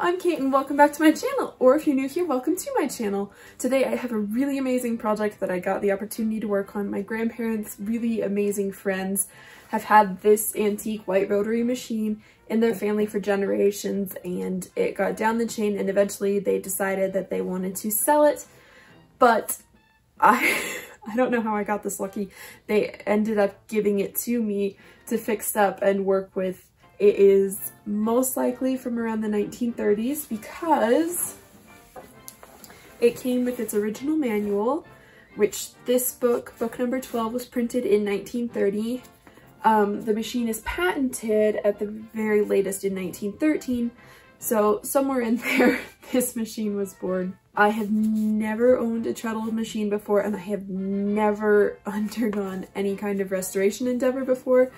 I'm Kate and welcome back to my channel, or if you're new here, welcome to my channel. Today I have a really amazing project that I got the opportunity to work on. My grandparents, really amazing friends, have had this antique white rotary machine in their family for generations and it got down the chain and eventually they decided that they wanted to sell it, but I... I don't know how I got this lucky. They ended up giving it to me to fix up and work with it is most likely from around the 1930s because it came with its original manual, which this book, book number 12, was printed in 1930. Um, the machine is patented at the very latest in 1913, so somewhere in there, this machine was born. I have never owned a treadle machine before and I have never undergone any kind of restoration endeavor before.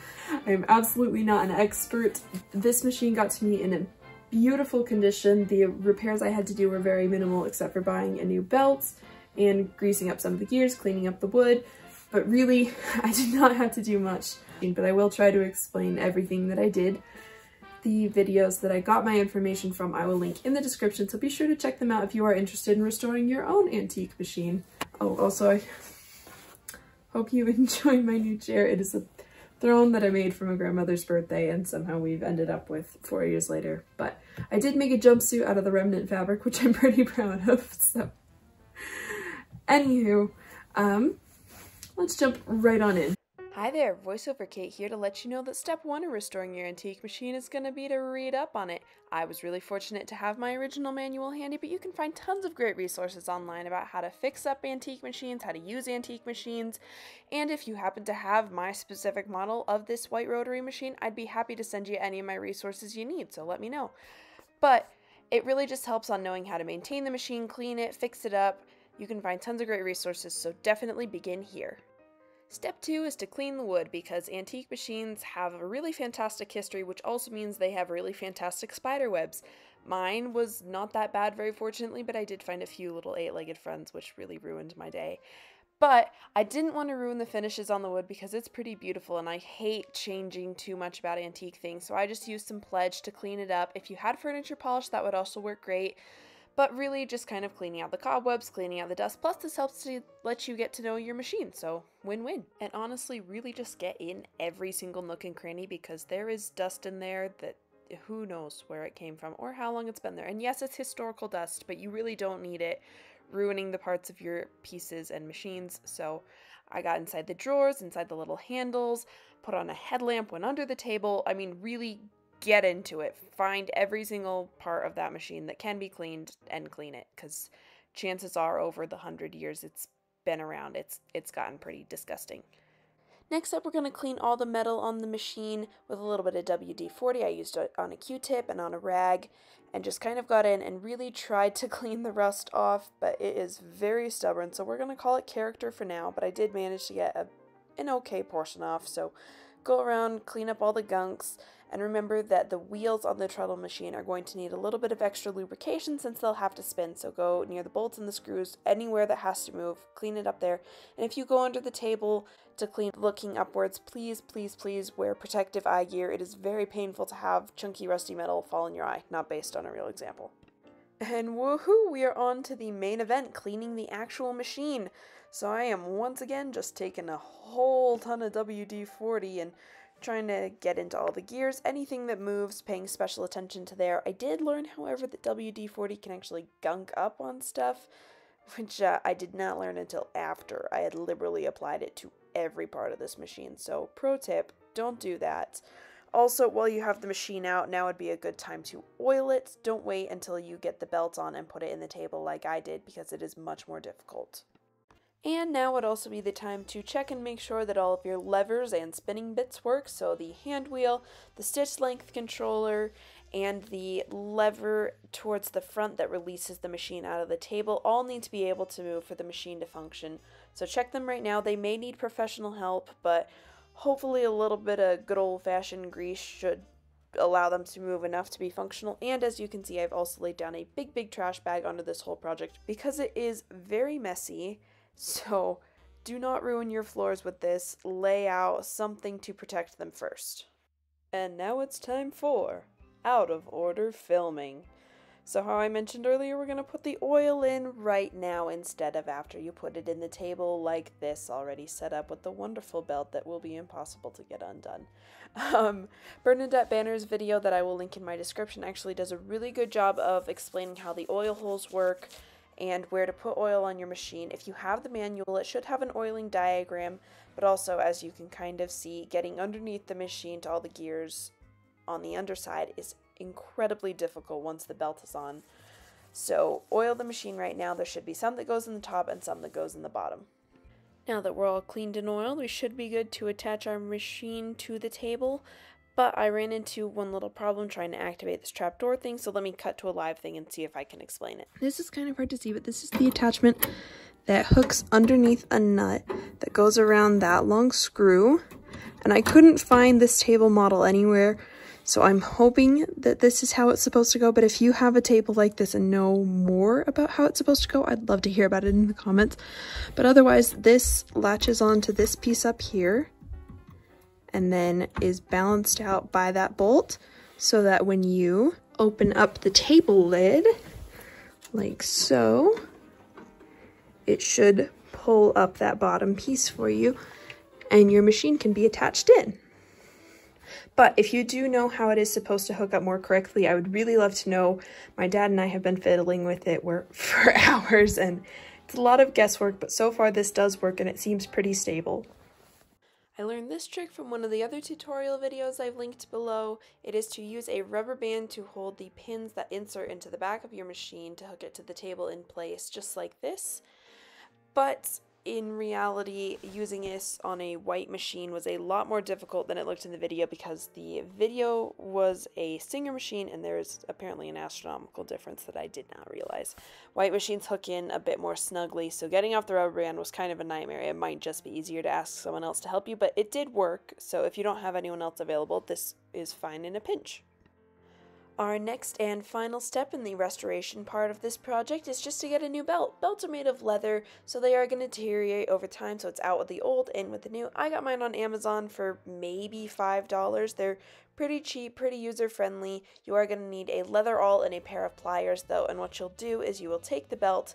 I am absolutely not an expert. This machine got to me in a beautiful condition. The repairs I had to do were very minimal except for buying a new belt and greasing up some of the gears, cleaning up the wood. But really, I did not have to do much, but I will try to explain everything that I did the videos that I got my information from I will link in the description, so be sure to check them out if you are interested in restoring your own antique machine. Oh, also, I hope you enjoy my new chair. It is a throne that I made for my grandmother's birthday and somehow we've ended up with four years later. But I did make a jumpsuit out of the remnant fabric, which I'm pretty proud of, so. Anywho, um, let's jump right on in. Hi there, VoiceOver Kate here to let you know that step one in restoring your antique machine is going to be to read up on it. I was really fortunate to have my original manual handy, but you can find tons of great resources online about how to fix up antique machines, how to use antique machines, and if you happen to have my specific model of this white rotary machine, I'd be happy to send you any of my resources you need, so let me know. But it really just helps on knowing how to maintain the machine, clean it, fix it up. You can find tons of great resources, so definitely begin here. Step two is to clean the wood because antique machines have a really fantastic history, which also means they have really fantastic spider webs. Mine was not that bad, very fortunately, but I did find a few little eight legged friends, which really ruined my day. But I didn't want to ruin the finishes on the wood because it's pretty beautiful and I hate changing too much about antique things. So I just used some pledge to clean it up. If you had furniture polish, that would also work great but really just kind of cleaning out the cobwebs, cleaning out the dust. Plus, this helps to let you get to know your machine, so win win. And honestly, really just get in every single nook and cranny because there is dust in there that who knows where it came from or how long it's been there. And yes, it's historical dust, but you really don't need it ruining the parts of your pieces and machines. So I got inside the drawers, inside the little handles, put on a headlamp, went under the table. I mean, really get into it. Find every single part of that machine that can be cleaned and clean it because chances are over the 100 years it's been around, it's it's gotten pretty disgusting. Next up, we're going to clean all the metal on the machine with a little bit of WD-40. I used it on a Q-tip and on a rag and just kind of got in and really tried to clean the rust off, but it is very stubborn, so we're going to call it character for now, but I did manage to get a, an okay portion off, so go around, clean up all the gunks, and remember that the wheels on the treadle machine are going to need a little bit of extra lubrication since they'll have to spin. So go near the bolts and the screws, anywhere that has to move, clean it up there. And if you go under the table to clean looking upwards, please, please, please wear protective eye gear. It is very painful to have chunky rusty metal fall in your eye, not based on a real example. And woohoo, we are on to the main event, cleaning the actual machine. So I am once again just taking a whole ton of WD-40 and trying to get into all the gears, anything that moves, paying special attention to there. I did learn, however, that WD-40 can actually gunk up on stuff, which uh, I did not learn until after I had liberally applied it to every part of this machine. So, pro tip, don't do that. Also, while you have the machine out, now would be a good time to oil it. Don't wait until you get the belt on and put it in the table like I did because it is much more difficult. And now would also be the time to check and make sure that all of your levers and spinning bits work. So the hand wheel, the stitch length controller, and the lever towards the front that releases the machine out of the table all need to be able to move for the machine to function. So check them right now. They may need professional help, but hopefully a little bit of good old-fashioned grease should allow them to move enough to be functional. And as you can see, I've also laid down a big, big trash bag onto this whole project because it is very messy so do not ruin your floors with this. Lay out something to protect them first. And now it's time for out of order filming. So how I mentioned earlier, we're going to put the oil in right now instead of after you put it in the table like this already set up with the wonderful belt that will be impossible to get undone. Um, Bernadette Banner's video that I will link in my description actually does a really good job of explaining how the oil holes work and where to put oil on your machine. If you have the manual, it should have an oiling diagram, but also as you can kind of see, getting underneath the machine to all the gears on the underside is incredibly difficult once the belt is on. So oil the machine right now. There should be some that goes in the top and some that goes in the bottom. Now that we're all cleaned and oiled, we should be good to attach our machine to the table. But I ran into one little problem trying to activate this trapdoor thing, so let me cut to a live thing and see if I can explain it. This is kind of hard to see, but this is the attachment that hooks underneath a nut that goes around that long screw. And I couldn't find this table model anywhere, so I'm hoping that this is how it's supposed to go, but if you have a table like this and know more about how it's supposed to go, I'd love to hear about it in the comments. But otherwise, this latches onto this piece up here and then is balanced out by that bolt so that when you open up the table lid, like so, it should pull up that bottom piece for you and your machine can be attached in. But if you do know how it is supposed to hook up more correctly, I would really love to know. My dad and I have been fiddling with it for hours and it's a lot of guesswork, but so far this does work and it seems pretty stable. I learned this trick from one of the other tutorial videos I've linked below. It is to use a rubber band to hold the pins that insert into the back of your machine to hook it to the table in place, just like this. But in reality, using this on a white machine was a lot more difficult than it looked in the video because the video was a Singer machine and there is apparently an astronomical difference that I did not realize. White machines hook in a bit more snugly, so getting off the rubber band was kind of a nightmare. It might just be easier to ask someone else to help you, but it did work, so if you don't have anyone else available, this is fine in a pinch. Our next and final step in the restoration part of this project is just to get a new belt. Belts are made of leather, so they are going to deteriorate over time, so it's out with the old, in with the new. I got mine on Amazon for maybe $5. They're pretty cheap, pretty user-friendly. You are going to need a leather awl and a pair of pliers, though, and what you'll do is you will take the belt,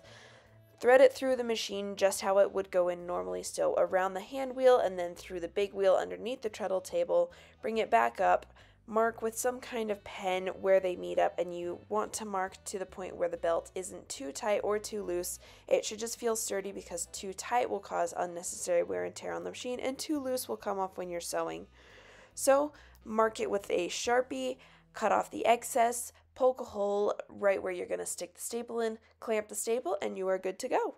thread it through the machine just how it would go in normally, so around the hand wheel and then through the big wheel underneath the treadle table, bring it back up, mark with some kind of pen where they meet up and you want to mark to the point where the belt isn't too tight or too loose. It should just feel sturdy because too tight will cause unnecessary wear and tear on the machine and too loose will come off when you're sewing. So mark it with a Sharpie, cut off the excess, poke a hole right where you're going to stick the staple in, clamp the staple, and you are good to go.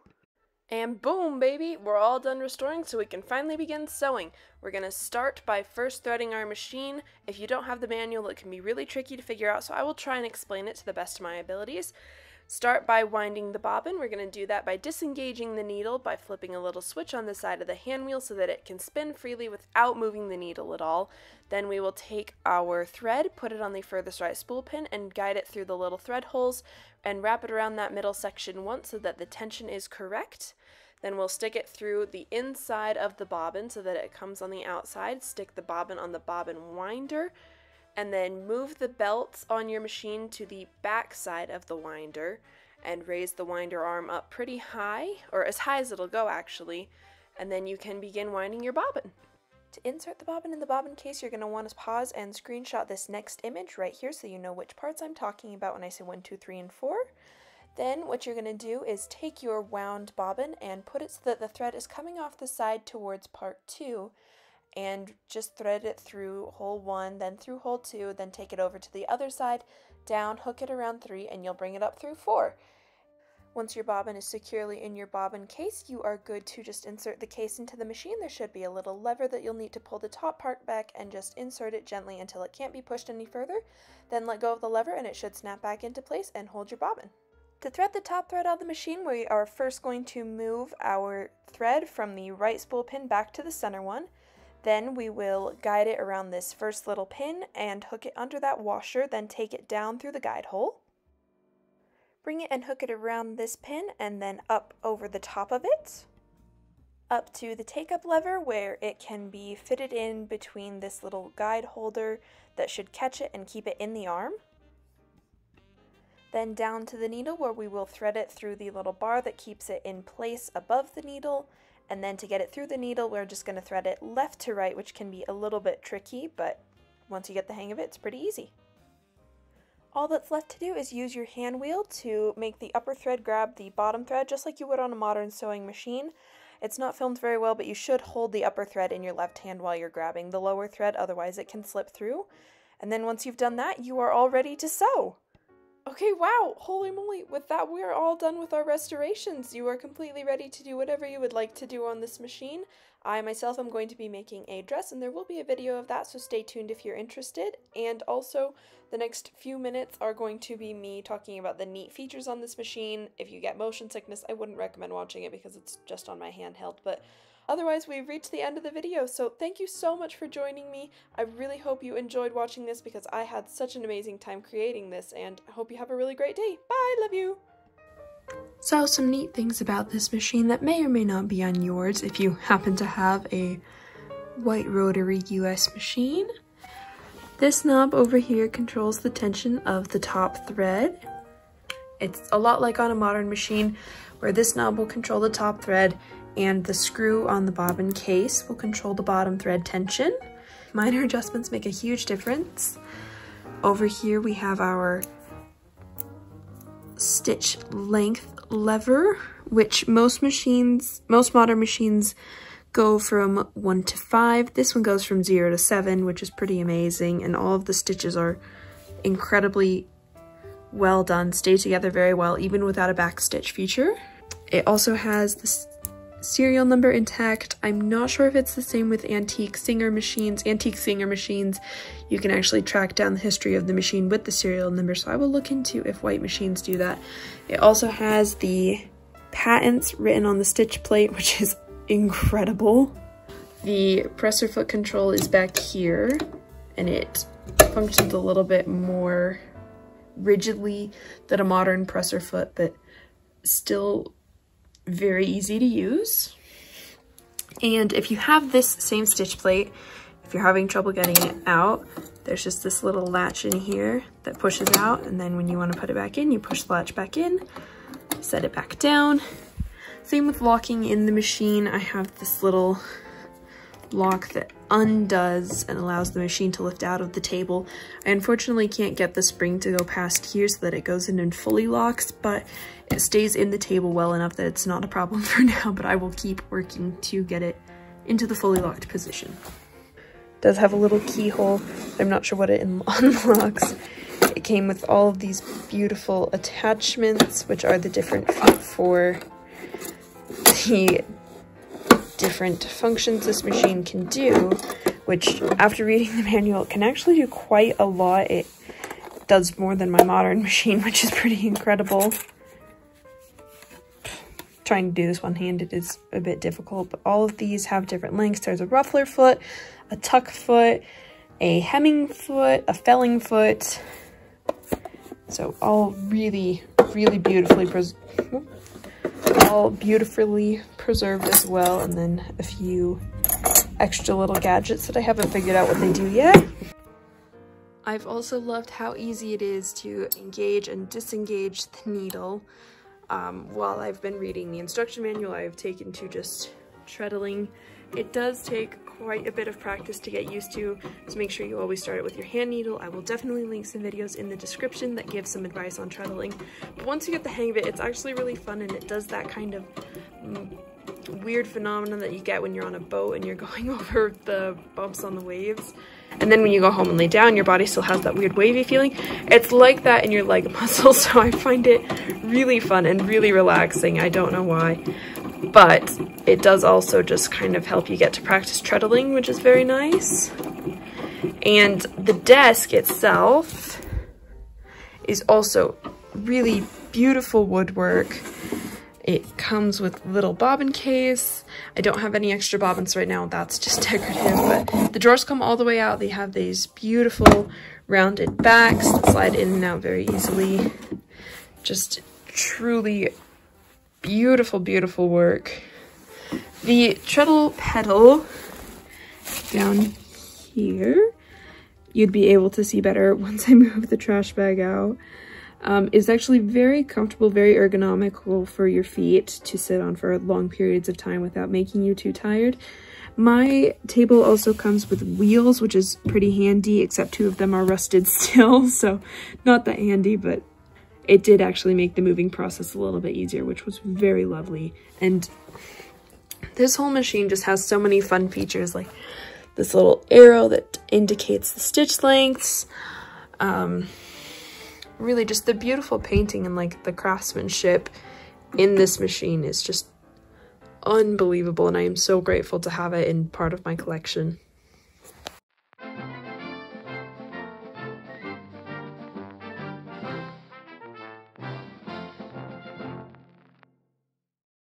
And boom, baby, we're all done restoring so we can finally begin sewing. We're going to start by first threading our machine. If you don't have the manual, it can be really tricky to figure out, so I will try and explain it to the best of my abilities. Start by winding the bobbin. We're going to do that by disengaging the needle by flipping a little switch on the side of the hand wheel so that it can spin freely without moving the needle at all. Then we will take our thread, put it on the furthest right spool pin, and guide it through the little thread holes and wrap it around that middle section once so that the tension is correct. Then we'll stick it through the inside of the bobbin so that it comes on the outside. Stick the bobbin on the bobbin winder and then move the belts on your machine to the back side of the winder and raise the winder arm up pretty high, or as high as it'll go actually, and then you can begin winding your bobbin. To insert the bobbin in the bobbin case, you're going to want to pause and screenshot this next image right here so you know which parts I'm talking about when I say 1, 2, 3, and 4. Then what you're going to do is take your wound bobbin and put it so that the thread is coming off the side towards part 2 and just thread it through hole one, then through hole two, then take it over to the other side, down, hook it around three, and you'll bring it up through four. Once your bobbin is securely in your bobbin case, you are good to just insert the case into the machine. There should be a little lever that you'll need to pull the top part back and just insert it gently until it can't be pushed any further. Then let go of the lever and it should snap back into place and hold your bobbin. To thread the top thread of the machine, we are first going to move our thread from the right spool pin back to the center one. Then we will guide it around this first little pin and hook it under that washer, then take it down through the guide hole. Bring it and hook it around this pin and then up over the top of it. Up to the take-up lever where it can be fitted in between this little guide holder that should catch it and keep it in the arm. then down to the needle where we will thread it through the little bar that keeps it in place above the needle. And then to get it through the needle, we're just going to thread it left to right, which can be a little bit tricky, but once you get the hang of it, it's pretty easy. All that's left to do is use your hand wheel to make the upper thread grab the bottom thread just like you would on a modern sewing machine. It's not filmed very well, but you should hold the upper thread in your left hand while you're grabbing the lower thread, otherwise it can slip through. And then once you've done that, you are all ready to sew. Okay, wow, holy moly, with that we are all done with our restorations. You are completely ready to do whatever you would like to do on this machine. I myself am going to be making a dress and there will be a video of that, so stay tuned if you're interested. And also, the next few minutes are going to be me talking about the neat features on this machine. If you get motion sickness, I wouldn't recommend watching it because it's just on my handheld, but Otherwise, we've reached the end of the video, so thank you so much for joining me. I really hope you enjoyed watching this because I had such an amazing time creating this, and I hope you have a really great day. Bye, love you! So some neat things about this machine that may or may not be on yours if you happen to have a white rotary US machine. This knob over here controls the tension of the top thread. It's a lot like on a modern machine where this knob will control the top thread and the screw on the bobbin case will control the bottom thread tension. Minor adjustments make a huge difference. Over here we have our stitch length lever, which most machines, most modern machines go from one to five. This one goes from zero to seven, which is pretty amazing. And all of the stitches are incredibly well done, stay together very well, even without a back stitch feature. It also has this serial number intact. I'm not sure if it's the same with antique Singer machines. Antique Singer machines, you can actually track down the history of the machine with the serial number, so I will look into if white machines do that. It also has the patents written on the stitch plate, which is incredible. The presser foot control is back here, and it functions a little bit more rigidly than a modern presser foot, but still very easy to use. And if you have this same stitch plate, if you're having trouble getting it out, there's just this little latch in here that pushes out. And then when you want to put it back in, you push the latch back in, set it back down. Same with locking in the machine. I have this little lock that undoes and allows the machine to lift out of the table. I unfortunately can't get the spring to go past here so that it goes in and fully locks, but it stays in the table well enough that it's not a problem for now, but I will keep working to get it into the fully locked position. It does have a little keyhole. I'm not sure what it unlocks. It came with all of these beautiful attachments, which are the different feet for the different functions this machine can do, which after reading the manual, it can actually do quite a lot. It does more than my modern machine, which is pretty incredible. Trying to do this one-handed is a bit difficult, but all of these have different lengths. There's a ruffler foot, a tuck foot, a hemming foot, a felling foot. So all really, really beautifully all beautifully preserved as well. And then a few extra little gadgets that I haven't figured out what they do yet. I've also loved how easy it is to engage and disengage the needle. Um, while I've been reading the instruction manual, I've taken to just treadling. It does take quite a bit of practice to get used to, so make sure you always start it with your hand needle. I will definitely link some videos in the description that give some advice on treadling. But once you get the hang of it, it's actually really fun and it does that kind of mm, weird phenomenon that you get when you're on a boat and you're going over the bumps on the waves. And then when you go home and lay down, your body still has that weird wavy feeling. It's like that in your leg muscles, so I find it really fun and really relaxing. I don't know why but it does also just kind of help you get to practice treadling, which is very nice. And the desk itself is also really beautiful woodwork. It comes with little bobbin case. I don't have any extra bobbins right now, that's just decorative, but the drawers come all the way out. They have these beautiful rounded backs that slide in and out very easily. Just truly beautiful, beautiful work. The treadle pedal down here, you'd be able to see better once I move the trash bag out. um, is actually very comfortable, very ergonomical for your feet to sit on for long periods of time without making you too tired. My table also comes with wheels, which is pretty handy, except two of them are rusted still, so not that handy, but it did actually make the moving process a little bit easier, which was very lovely. And this whole machine just has so many fun features, like this little arrow that indicates the stitch lengths, um, really just the beautiful painting and like the craftsmanship in this machine is just unbelievable and I am so grateful to have it in part of my collection.